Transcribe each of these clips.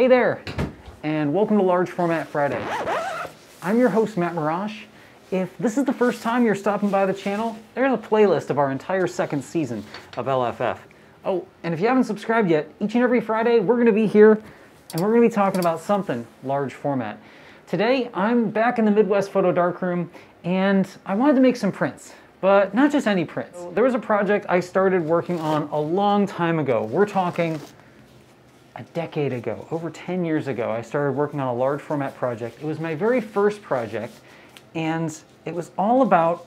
Hey there, and welcome to Large Format Friday. I'm your host, Mat Marrash. If this is the first time you're stopping by the channel, there's a playlist of our entire second season of LFF. Oh, and if you haven't subscribed yet, each and every Friday we're going to be here and we're going to be talking about something large format. Today I'm back in the Midwest Photo Darkroom and I wanted to make some prints, but not just any prints. There was a project I started working on a long time ago. We're talking a decade ago, over 10 years ago, I started working on a large format project. It was my very first project and it was all about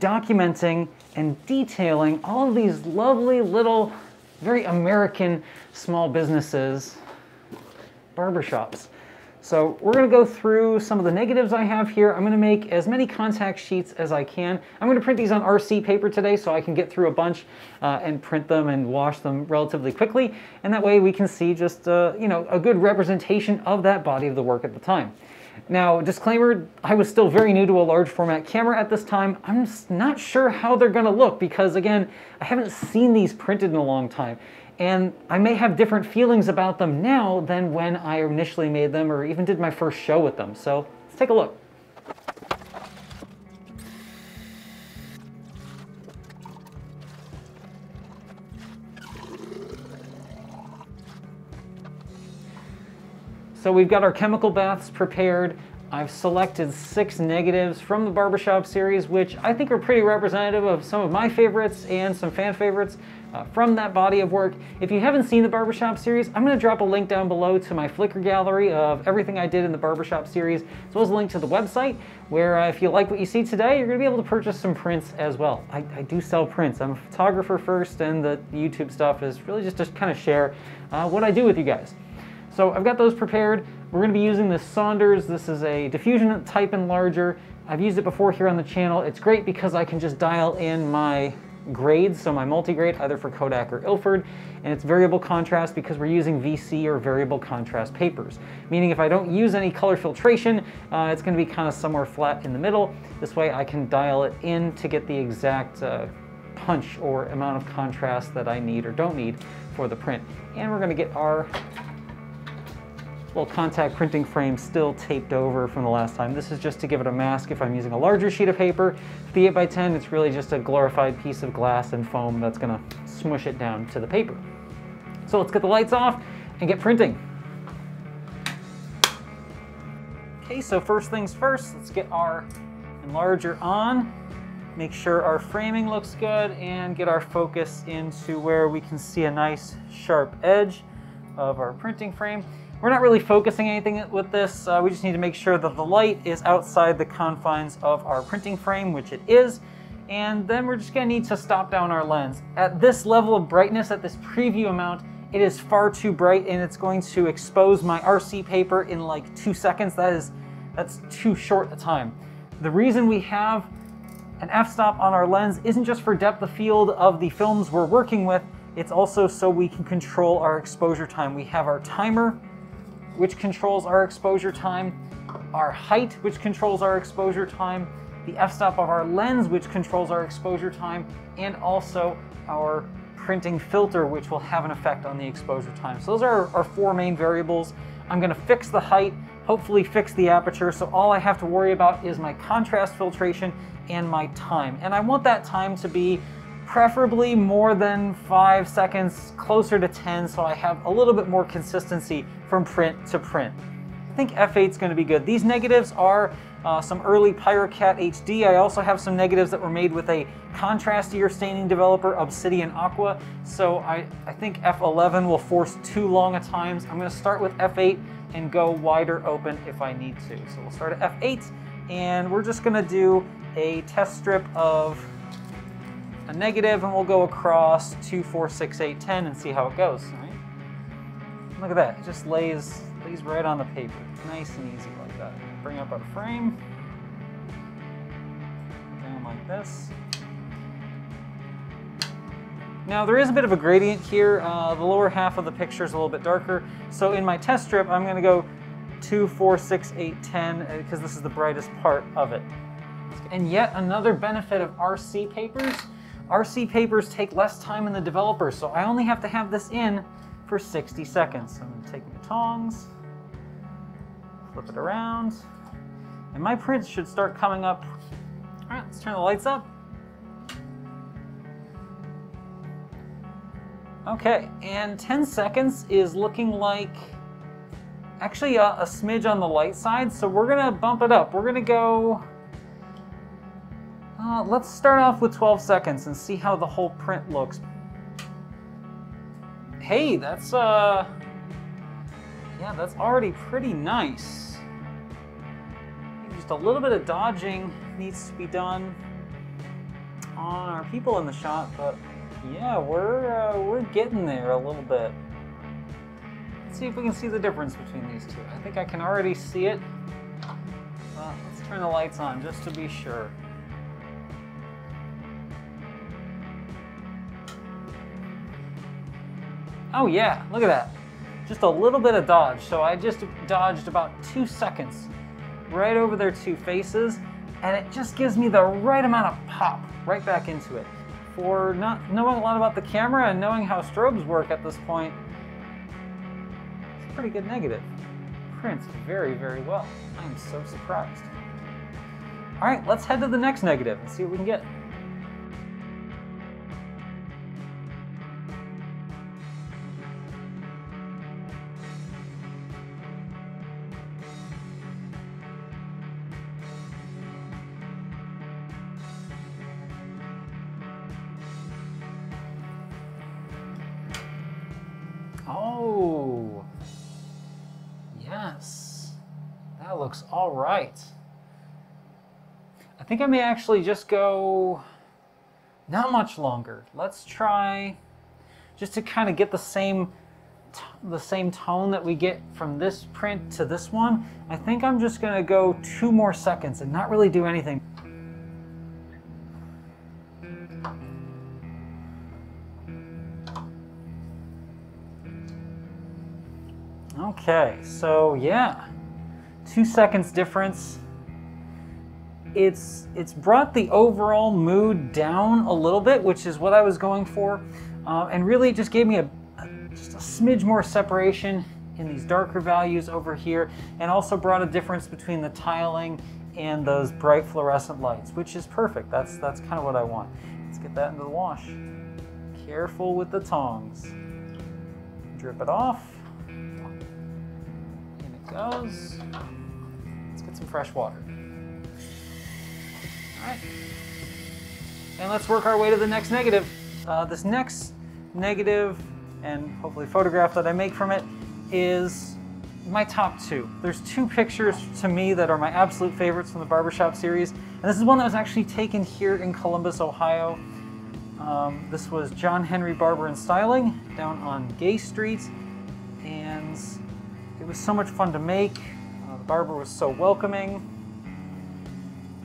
documenting and detailing all of these lovely little, very American small businesses, barbershops. So we're going to go through some of the negatives I have here. I'm going to make as many contact sheets as I can. I'm going to print these on RC paper today so I can get through a bunch uh, and print them and wash them relatively quickly. And that way we can see just uh, you know a good representation of that body of the work at the time. Now, disclaimer, I was still very new to a large format camera at this time. I'm not sure how they're gonna look because again, I haven't seen these printed in a long time. And I may have different feelings about them now than when I initially made them or even did my first show with them. So let's take a look. So we've got our chemical baths prepared. I've selected six negatives from the Barbershop series, which I think are pretty representative of some of my favorites and some fan favorites uh, from that body of work. If you haven't seen the Barbershop series, I'm gonna drop a link down below to my Flickr gallery of everything I did in the Barbershop series, as well as a link to the website, where uh, if you like what you see today, you're gonna be able to purchase some prints as well. I, I do sell prints. I'm a photographer first, and the YouTube stuff is really just to kind of share uh, what I do with you guys. So I've got those prepared. We're going to be using this Saunders. This is a diffusion type enlarger. I've used it before here on the channel. It's great because I can just dial in my grades, so my multi-grade, either for Kodak or Ilford, and it's variable contrast because we're using VC or variable contrast papers. Meaning if I don't use any color filtration, uh, it's going to be kind of somewhere flat in the middle. This way I can dial it in to get the exact uh, punch or amount of contrast that I need or don't need for the print. And we're going to get our little contact printing frame still taped over from the last time. This is just to give it a mask if I'm using a larger sheet of paper. The 8x10, it's really just a glorified piece of glass and foam that's gonna smush it down to the paper. So let's get the lights off and get printing. Okay, so first things first, let's get our enlarger on. Make sure our framing looks good and get our focus into where we can see a nice sharp edge of our printing frame. We're not really focusing anything with this. Uh, we just need to make sure that the light is outside the confines of our printing frame, which it is. And then we're just gonna need to stop down our lens. At this level of brightness, at this preview amount, it is far too bright and it's going to expose my RC paper in like two seconds. That is, that's too short a time. The reason we have an f-stop on our lens isn't just for depth of field of the films we're working with, it's also so we can control our exposure time. We have our timer which controls our exposure time, our height, which controls our exposure time, the f-stop of our lens, which controls our exposure time, and also our printing filter, which will have an effect on the exposure time. So those are our four main variables. I'm gonna fix the height, hopefully fix the aperture, so all I have to worry about is my contrast filtration and my time. And I want that time to be preferably more than five seconds, closer to 10, so I have a little bit more consistency from print to print. I think F8 is going to be good. These negatives are uh, some early Pyrocat HD. I also have some negatives that were made with a contrastier staining developer, Obsidian Aqua. So I, I think F11 will force too long at times. I'm going to start with F8 and go wider open if I need to. So we'll start at F8 and we're just going to do a test strip of a negative and we'll go across 2, 4, 6, 8, 10 and see how it goes. Look at that, it just lays, lays right on the paper. Nice and easy like that. Bring up our frame, down like this. Now there is a bit of a gradient here. Uh, the lower half of the picture is a little bit darker. So in my test strip, I'm gonna go 2, 4, 6, 8, 10, because this is the brightest part of it. And yet another benefit of RC papers RC papers take less time in the developer, so I only have to have this in for 60 seconds. I'm gonna take my tongs, flip it around, and my prints should start coming up. All right, let's turn the lights up. Okay, and 10 seconds is looking like actually a, a, smidge on the light side, so we're gonna bump it up. We're gonna go, uh, let's start off with 12 seconds and see how the whole print looks. Hey, that's, uh, yeah, that's already pretty nice. Just a little bit of dodging needs to be done on our people in the shot, but yeah, we're uh, we're getting there a little bit. Let's see if we can see the difference between these two. I think I can already see it. Uh, let's turn the lights on just to be sure. Oh yeah, look at that. Just a little bit of dodge. So I just dodged about two seconds right over their two faces, and it just gives me the right amount of pop right back into it for not knowing a lot about the camera and knowing how strobes work at this point, it's a pretty good negative. Prints very, very well. I am so surprised. All right, let's head to the next negative and see what we can get. Think I may actually just go not much longer. Let's try just to kind of get the same the same tone that we get from this print to this one. I think I'm just gonna go two more seconds and not really do anything. Okay, so yeah, two seconds difference. It's it's brought the overall mood down a little bit, which is what I was going for, uh, and really just gave me a, a just a smidge more separation in these darker values over here, and also brought a difference between the tiling and those bright fluorescent lights, which is perfect. That's that's kind of what I want. Let's get that into the wash. Careful with the tongs. Drip it off In it goes. Let's get some fresh water. And let's work our way to the next negative. Uh, this next negative and hopefully photograph that I make from it is my top two. There's two pictures to me that are my absolute favorites from the barbershop series. And this is one that was actually taken here in Columbus, Ohio. Um, this was John Henry Barber and Styling down on Gay Street. And it was so much fun to make. Uh, the barber was so welcoming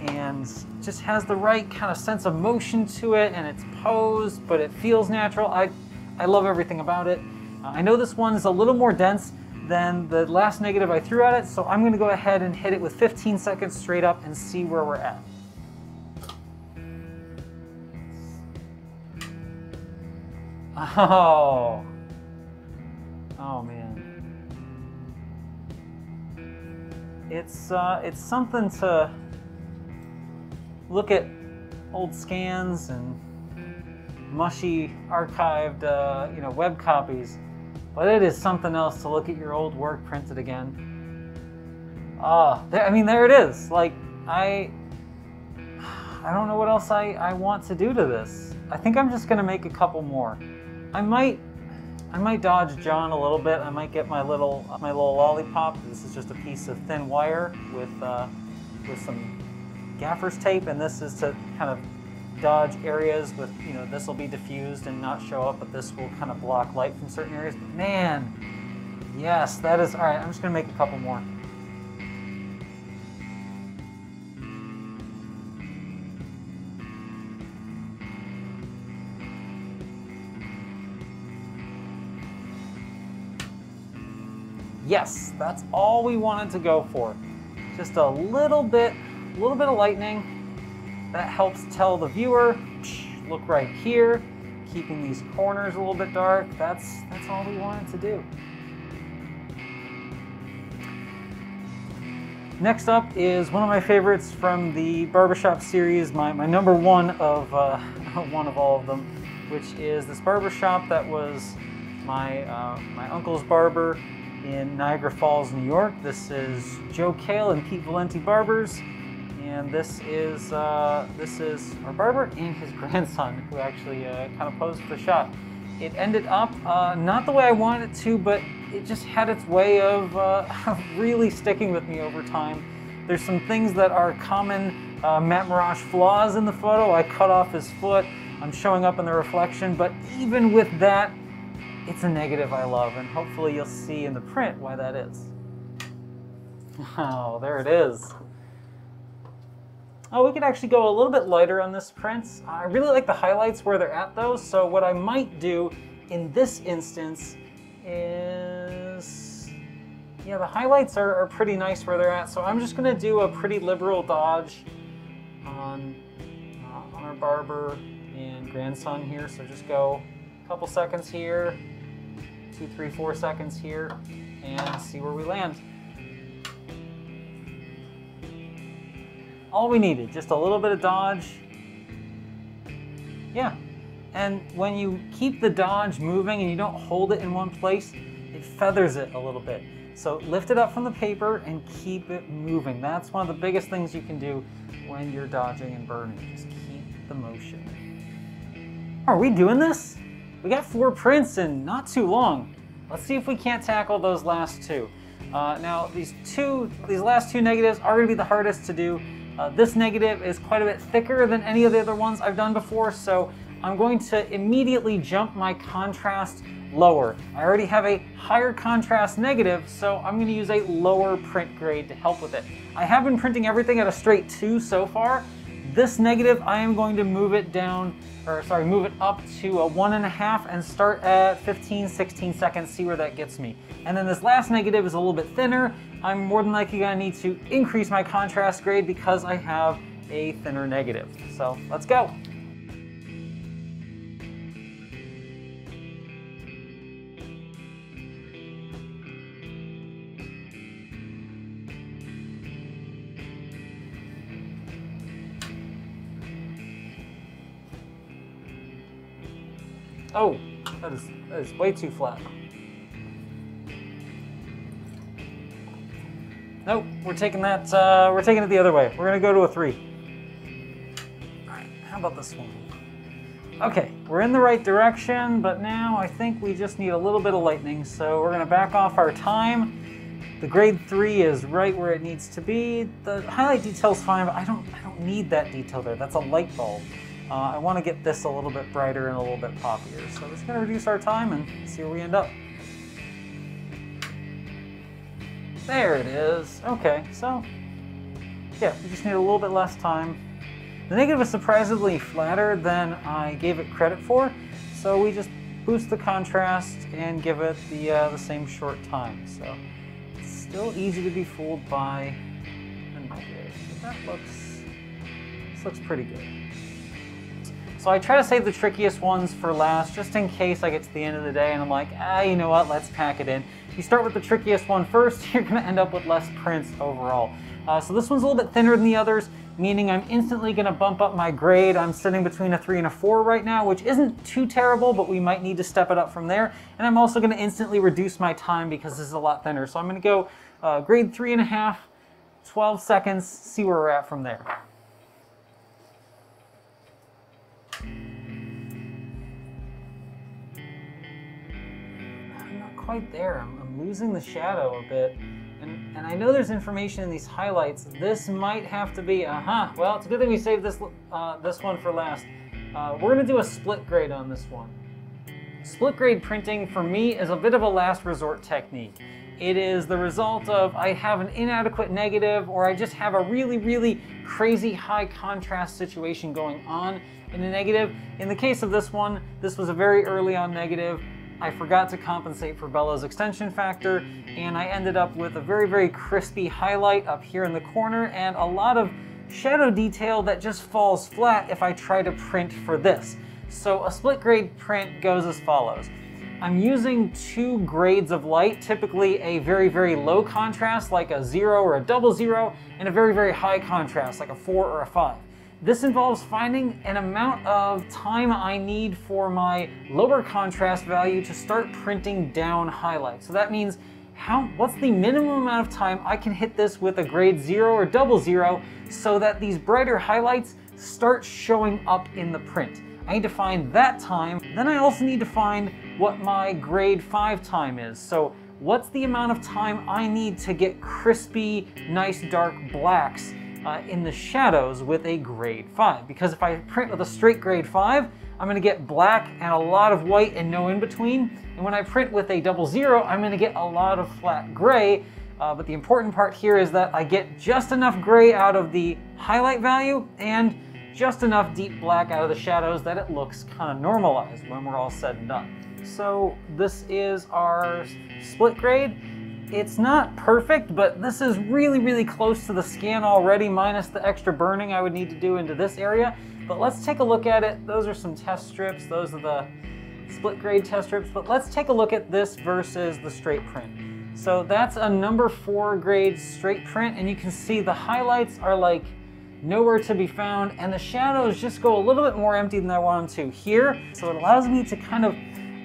and just has the right kind of sense of motion to it and it's posed, but it feels natural. I, I love everything about it. Uh, I know this one is a little more dense than the last negative I threw at it, so I'm gonna go ahead and hit it with 15 seconds straight up and see where we're at. Oh, oh man. it's uh, it's something to look at old scans and mushy archived uh, you know web copies, but it is something else to look at your old work printed again. Ah, uh, I mean there it is. Like I I don't know what else I, I want to do to this. I think I'm just gonna make a couple more. I might I might dodge John a little bit. I might get my little my little lollipop. This is just a piece of thin wire with uh, with some gaffer's tape, and this is to kind of dodge areas with you know this will be diffused and not show up, but this will kind of block light from certain areas. But man, yes, that is all right. I'm just gonna make a couple more. Yes, that's all we wanted to go for. Just a little bit, a little bit of lightning. That helps tell the viewer, look right here. keeping these corners a little bit dark. That's, that's all we wanted to do. Next up is one of my favorites from the barbershop series, my, my number one of uh, one of all of them, which is this barbershop that was my, uh, my uncle's barber in Niagara Falls, New York. This is Joe Kale and Pete Valenti Barbers, and this is uh, this is our barber and his grandson, who actually uh, kind of posed for the shot. It ended up uh, not the way I wanted it to, but it just had its way of uh, really sticking with me over time. There's some things that are common uh, Mat Marrash flaws in the photo. I cut off his foot. I'm showing up in the reflection, but even with that, it's a negative I love, and hopefully you'll see in the print why that is. Oh, there it is. Oh, we could actually go a little bit lighter on this print. I really like the highlights where they're at though, so what I might do in this instance is, yeah, the highlights are, are pretty nice where they're at, so I'm just gonna do a pretty liberal dodge on, uh, on our barber and grandson here, so just go a couple seconds here, two, three, four seconds here, and see where we land. All we needed, just a little bit of dodge. Yeah, and when you keep the dodge moving and you don't hold it in one place, it feathers it a little bit. So lift it up from the paper and keep it moving. That's one of the biggest things you can do when you're dodging and burning. Just keep the motion. Are we doing this? We got four prints in not too long. Let's see if we can't tackle those last two. Uh, now, these two, these last two negatives are going to be the hardest to do. Uh, this negative is quite a bit thicker than any of the other ones I've done before, so I'm going to immediately jump my contrast lower. I already have a higher contrast negative, so I'm going to use a lower print grade to help with it. I have been printing everything at a straight 2 so far, this negative, I am going to move it down, or sorry, move it up to a one and a half and start at 15, 16 seconds, see where that gets me. And then this last negative is a little bit thinner. I'm more than likely gonna need to increase my contrast grade because I have a thinner negative. So let's go. Oh, that is, that is way too flat. Nope, we're taking that, uh, we're taking it the other way. We're gonna go to a three. All right, how about this one? Okay, we're in the right direction, but now I think we just need a little bit of lightning, so we're gonna back off our time. The grade three is right where it needs to be. The highlight detail's fine, but I don't, I don't need that detail there. That's a light bulb. Uh, I want to get this a little bit brighter and a little bit poppier. So we're just going to reduce our time and see where we end up. There it is. Okay, so yeah, we just need a little bit less time. The negative is surprisingly flatter than I gave it credit for, so we just boost the contrast and give it the, uh, the same short time. So it's still easy to be fooled by a negative. But that looks, this looks pretty good. So I try to save the trickiest ones for last, just in case I get to the end of the day and I'm like, ah, you know what, let's pack it in. If you start with the trickiest one first, you're gonna end up with less prints overall. Uh, so this one's a little bit thinner than the others, meaning I'm instantly gonna bump up my grade. I'm sitting between a three and a four right now, which isn't too terrible, but we might need to step it up from there. And I'm also gonna instantly reduce my time because this is a lot thinner. So I'm gonna go uh, grade three and a half, 12 seconds, see where we're at from there. I'm not quite there. I'm, losing the shadow a bit. And, and I know there's information in these highlights. This might have to be, uh-huh. Well, it's a good thing we saved this, uh, this one for last. Uh, we're gonna do a split grade on this one. Split grade printing for me is a bit of a last resort technique. It is the result of I have an inadequate negative or I just have a really, really crazy high contrast situation going on in a negative. In the case of this one, this was a very early on negative. I forgot to compensate for bellows extension factor, and I ended up with a very, very crispy highlight up here in the corner and a lot of shadow detail that just falls flat if I try to print for this. So a split grade print goes as follows. I'm using two grades of light, typically a very, very low contrast like a zero or a double zero, and a very, very high contrast like a four or a five. This involves finding an amount of time I need for my lower contrast value to start printing down highlights. So that means how, what's the minimum amount of time I can hit this with a grade zero or double zero so that these brighter highlights start showing up in the print. I need to find that time. Then I also need to find what my grade 5 time is. So what's the amount of time I need to get crispy, nice dark blacks uh, in the shadows with a grade 5? Because if I print with a straight grade 5, I'm going to get black and a lot of white and no in between. And when I print with a double zero, I'm going to get a lot of flat gray. Uh, but the important part here is that I get just enough gray out of the highlight value and just enough deep black out of the shadows that it looks kind of normalized when we're all said and done. So this is our split grade. It's not perfect, but this is really, really close to the scan already, minus the extra burning I would need to do into this area. But let's take a look at it. Those are some test strips. Those are the split grade test strips. But let's take a look at this versus the straight print. So that's a number four grade straight print, and you can see the highlights are like nowhere to be found, and the shadows just go a little bit more empty than I want them to here. So it allows me to kind of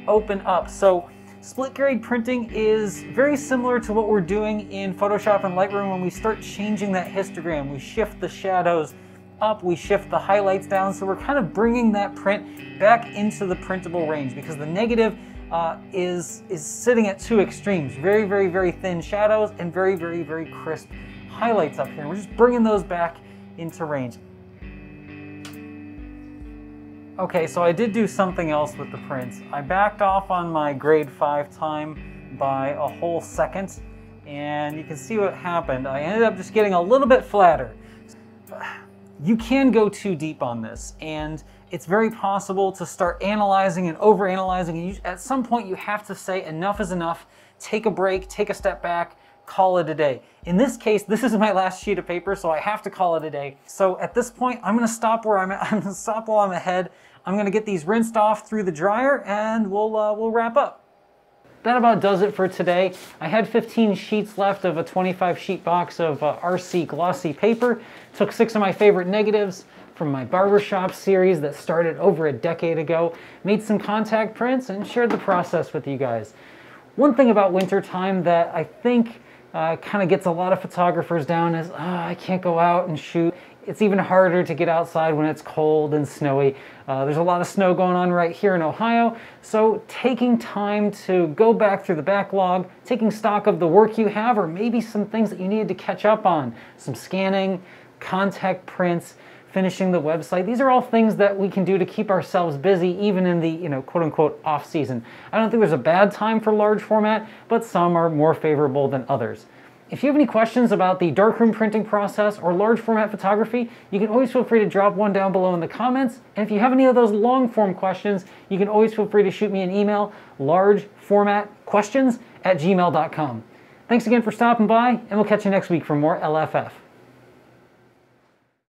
open up. So split grade printing is very similar to what we're doing in Photoshop and Lightroom when we start changing that histogram. We shift the shadows up, we shift the highlights down, so we're kind of bringing that print back into the printable range because the negative uh, is, is sitting at two extremes, very, very, very thin shadows and very, very, very crisp highlights up here. We're just bringing those back into range. Okay, so I did do something else with the prints. I backed off on my grade 5 time by a whole second, and you can see what happened. I ended up just getting a little bit flatter. You can go too deep on this, and it's very possible to start analyzing and overanalyzing, and at some point you have to say enough is enough, take a break, take a step back, call it a day. In this case, this is my last sheet of paper, so I have to call it a day. So at this point, I'm gonna stop where I'm at. I'm gonna stop while I'm ahead. I'm gonna get these rinsed off through the dryer and we'll, uh, we'll wrap up. That about does it for today. I had 15 sheets left of a 25 sheet box of uh, RC glossy paper. Took six of my favorite negatives from my barbershop series that started over a decade ago, made some contact prints and shared the process with you guys. One thing about wintertime that I think uh, kind of gets a lot of photographers down as, oh, I can't go out and shoot. It's even harder to get outside when it's cold and snowy. Uh, there's a lot of snow going on right here in Ohio, so taking time to go back through the backlog, taking stock of the work you have, or maybe some things that you needed to catch up on, some scanning, contact prints, finishing the website. These are all things that we can do to keep ourselves busy even in the, you know, quote unquote off season. I don't think there's a bad time for large format, but some are more favorable than others. If you have any questions about the darkroom printing process or large format photography, you can always feel free to drop one down below in the comments. And if you have any of those long form questions, you can always feel free to shoot me an email, largeformatquestions at gmail.com. Thanks again for stopping by, and we'll catch you next week for more LFF.